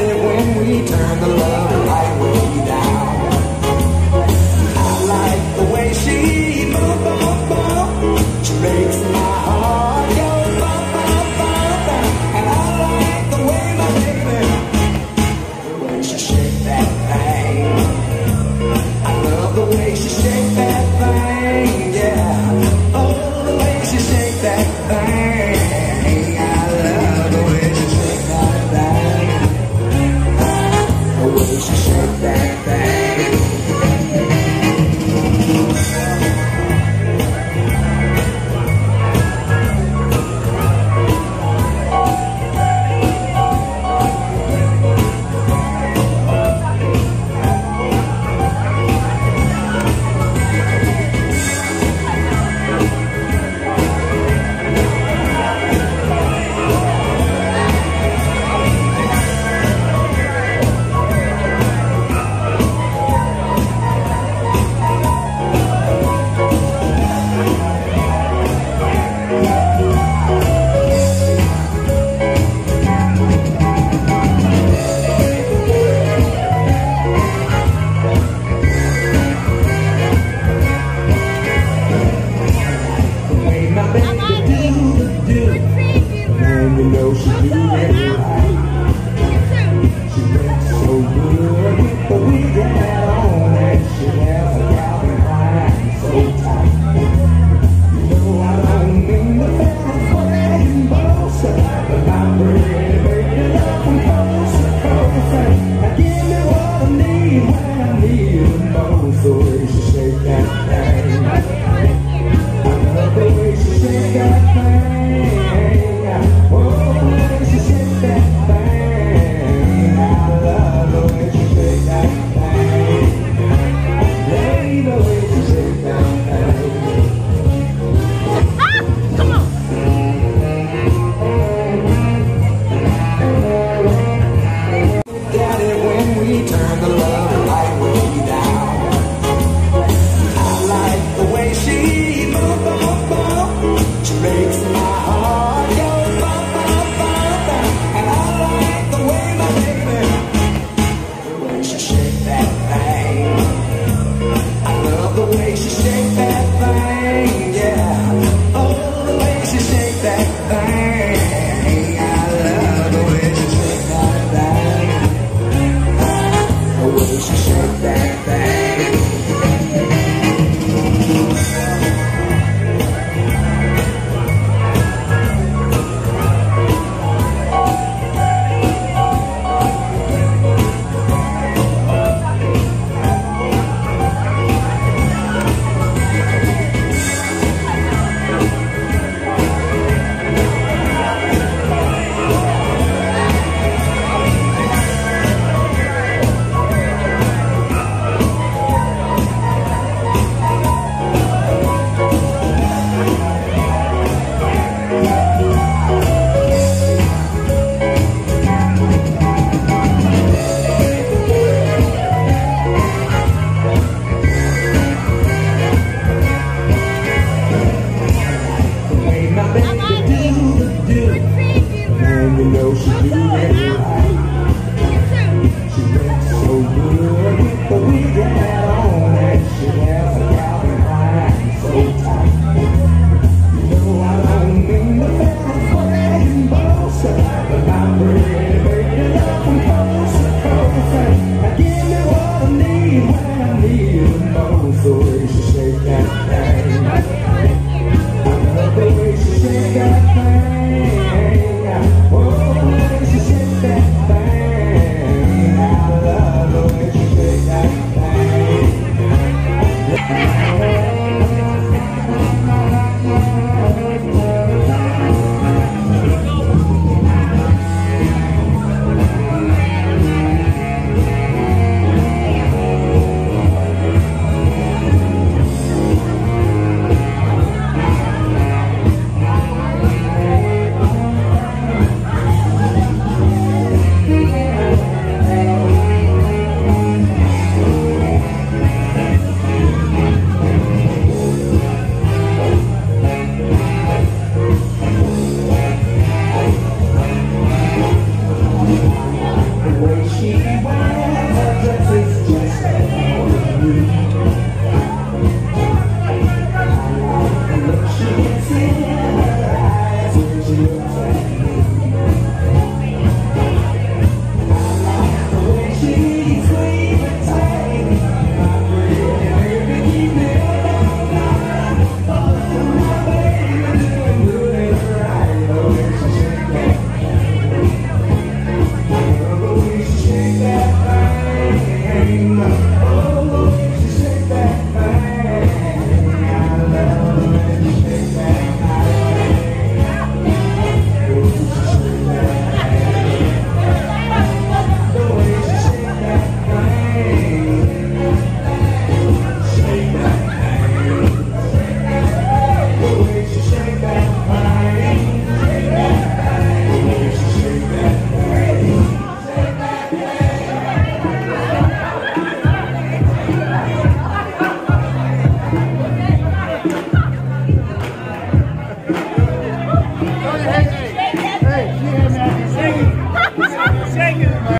it when we turn the love back. know she do it right.